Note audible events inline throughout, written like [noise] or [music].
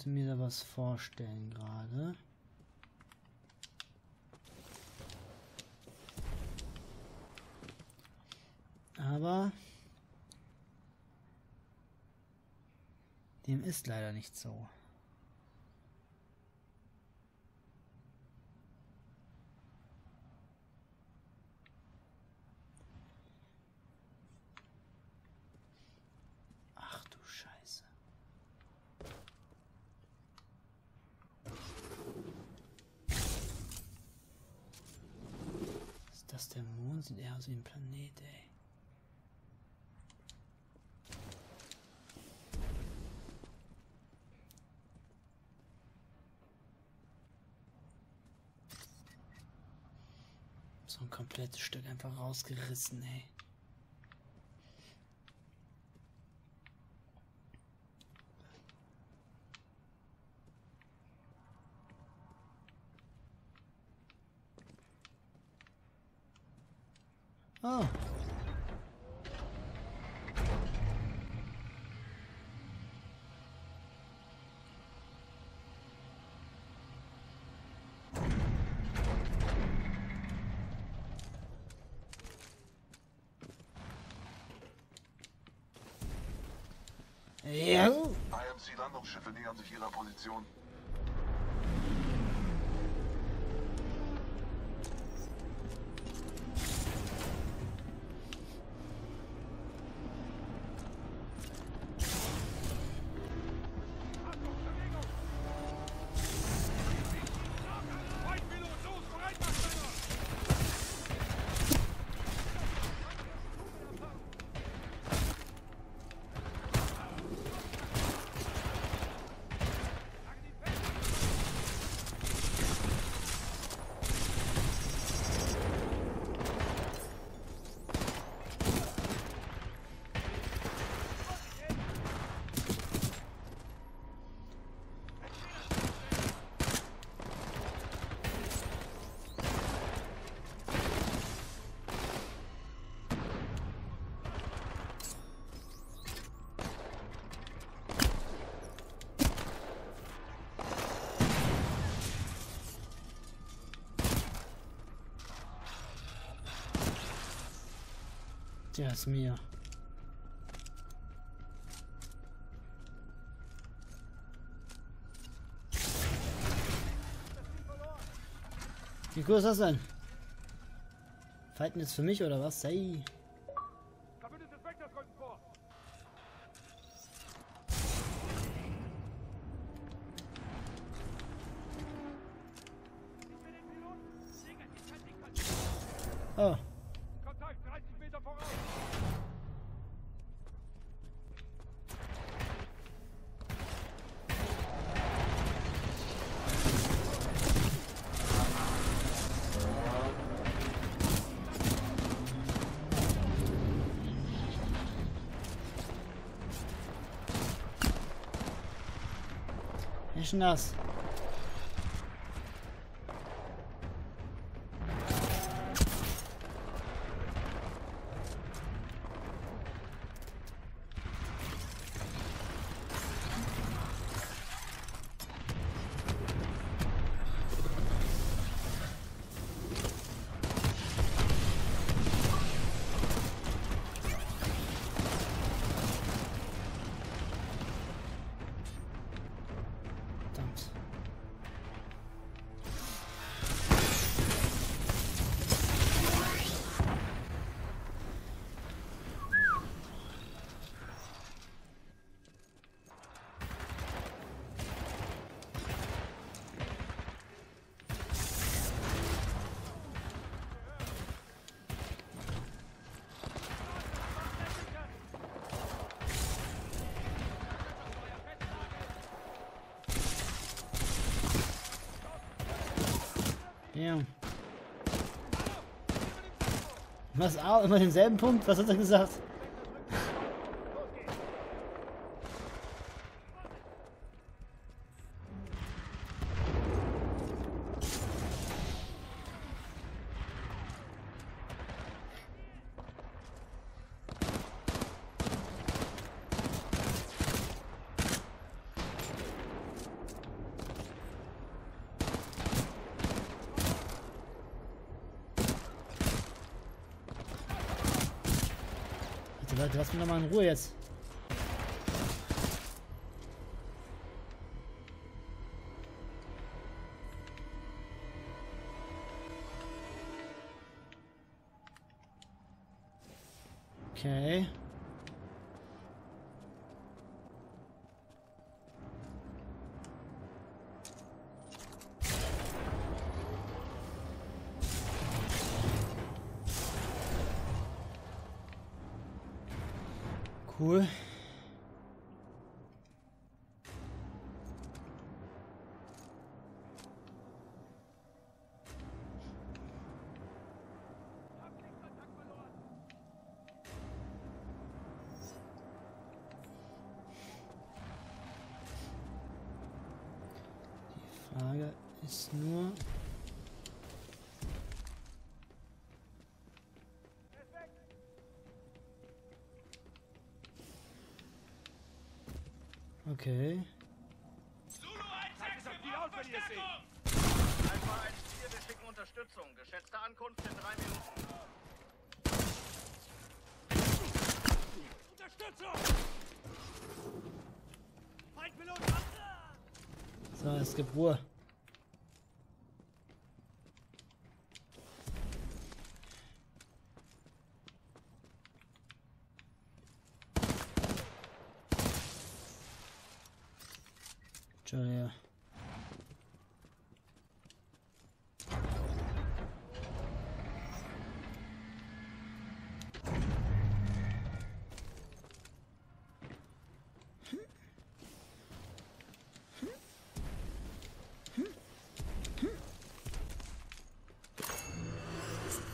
könnte mir da was vorstellen gerade. Aber dem ist leider nicht so. Ach du Scheiße. Ist das der Mond? Sieht eher aus wie Planet, ey. So ein komplettes Stück einfach rausgerissen, ey. Oh. Ja. IMC-Landungsschiffe nähern sich ihrer Position. Der ist mir. Wie cool ist das denn? Fighten jetzt für mich oder was? Hey. Wer ist denn das? Was? Au, immer denselben Punkt? Was hat er gesagt? Leute, lasst mich doch mal in Ruhe jetzt. Okay. Cool. Okay. Zulu 1 Sagt die aus, wenn ihr es seht. Alpha 1-4, wir schicken Unterstützung. Geschätzte Ankunft in drei Minuten. Unterstützung! Feindpilot! So, es gibt Ruhe.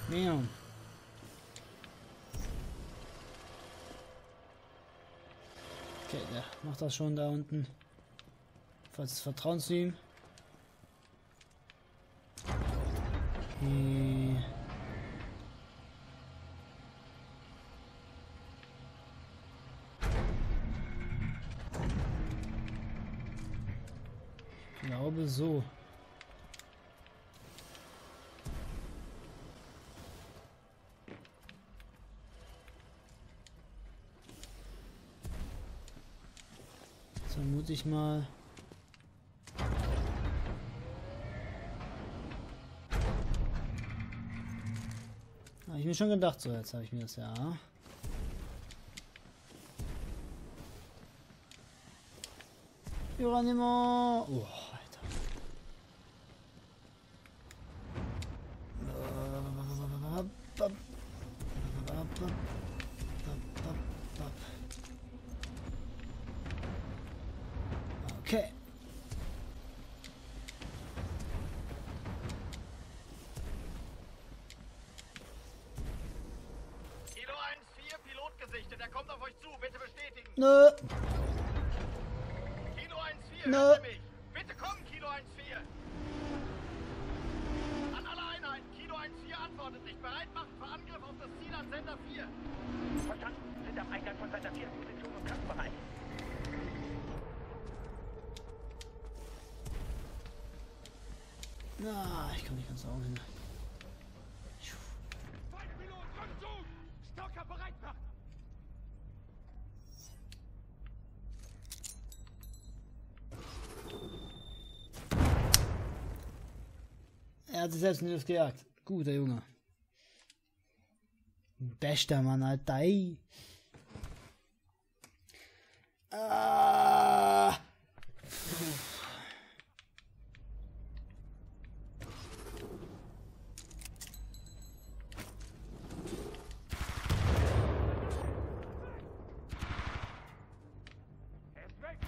Bam. Okay, der macht das schon da unten. Falls des Vertrauens zu ihm. Ich glaube so. Vermute ich mal. Habe ich mir schon gedacht, so jetzt habe ich mir das ja. Geronimo! Oh, Alter. Okay. Kilo 1-4, Pilot gesichtet. Er kommt auf euch zu. Bitte bestätigen. Nö. Kilo 1-4, Nö. Bitte kommen, Kilo 1-4. An alle Einheiten. Kilo 1-4 antwortet nicht. Bereit machen für Angriff auf das Ziel an Sender 4. Verstanden. Sind am Eingang von Sender 4 Position und kampfbereit. Na, ich kann nicht ganz Augen hin. Hat sich selbst in die Luft gejagt. Guter Junge. Bester Mann, Alter. Ah. Er ist weg!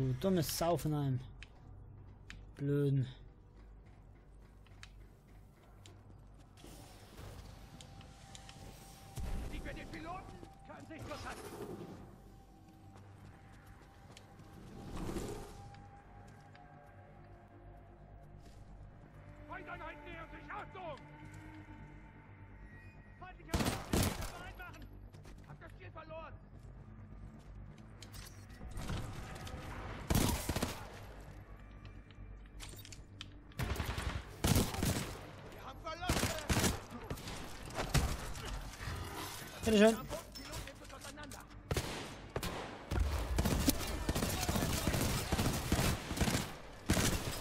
Du dummes Saufenheim. Blöden. Uns auseinander!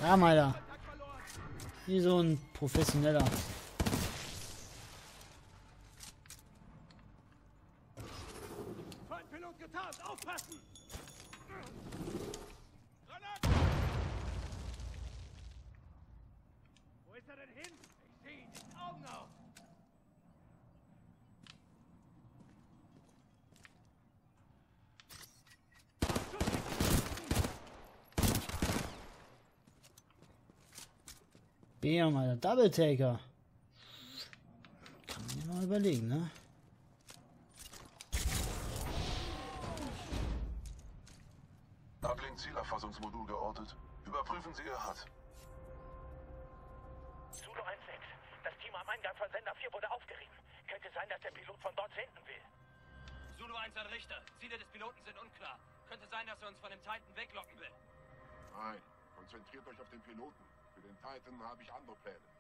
Ja, verloren! Wie so ein professioneller. Feindpilot getarnt! Aufpassen! Granaten! Wo ist er denn hin? Ich sehe ihn! Augen auf! Bam, Alter. Double Taker. Kann man ja mal überlegen, ne? Ablink-Zielerfassungsmodul geortet. Überprüfen Sie Ihr HUD. Zulu 1-6. Das Team am Eingang von Sender 4 wurde aufgerieben. Könnte sein, dass der Pilot von dort senden will. Zulu 1 an Richter. Ziele des Piloten sind unklar. Könnte sein, dass er uns von dem Titan weglocken will. Nein, konzentriert euch auf den Piloten. Für den Titan habe ich andere Pläne.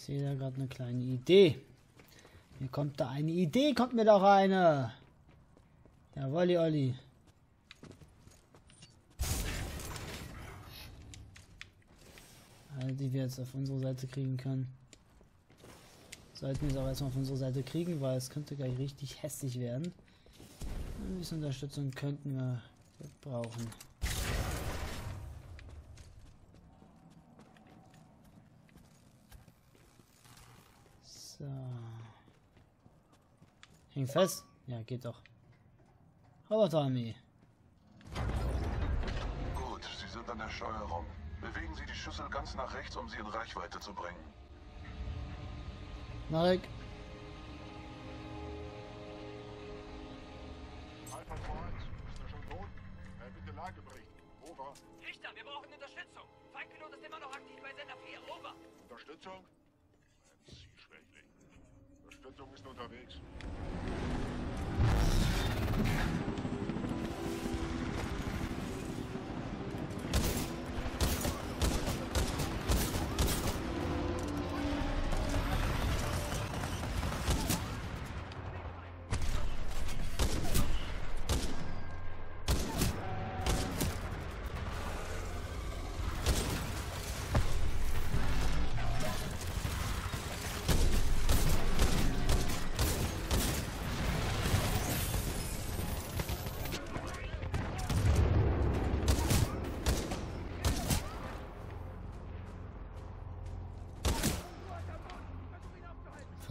Ich sehe da gerade eine kleine Idee. Mir kommt da eine Idee, kommt mir doch eine. Jawolli, Olli. Also, die wir jetzt auf unsere Seite kriegen können. Sollten wir es auch erstmal auf unsere Seite kriegen, weil es könnte gleich richtig hässlich werden. Ein bisschen Unterstützung könnten wir brauchen. So. Häng fest? Ja, geht doch. Roboterarmee. Gut, Sie sind an der Steuerung. Bewegen Sie die Schüssel ganz nach rechts, um sie in Reichweite zu bringen. Marek. Alpha 2-1, ist schon tot? Äh, bitte Lagebericht. Over. Richter, wir brauchen Unterstützung. Feindpilot ist immer noch aktiv bei Sender 4. Over. Unterstützung? Unterstützung ist unterwegs.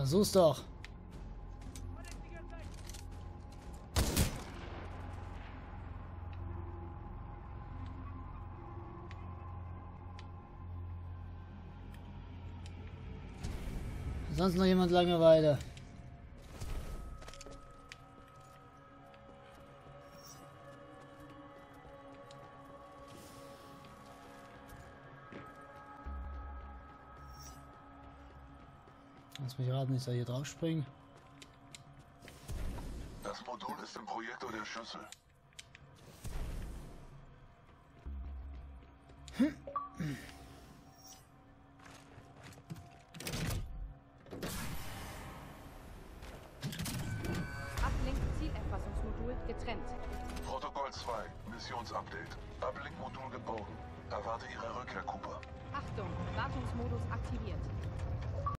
Versuch's doch. Sonst noch jemand Langeweile? Mich raten, ich soll hier drauf springen. Das Modul ist im Projektor der Schüssel. Uplink [laughs]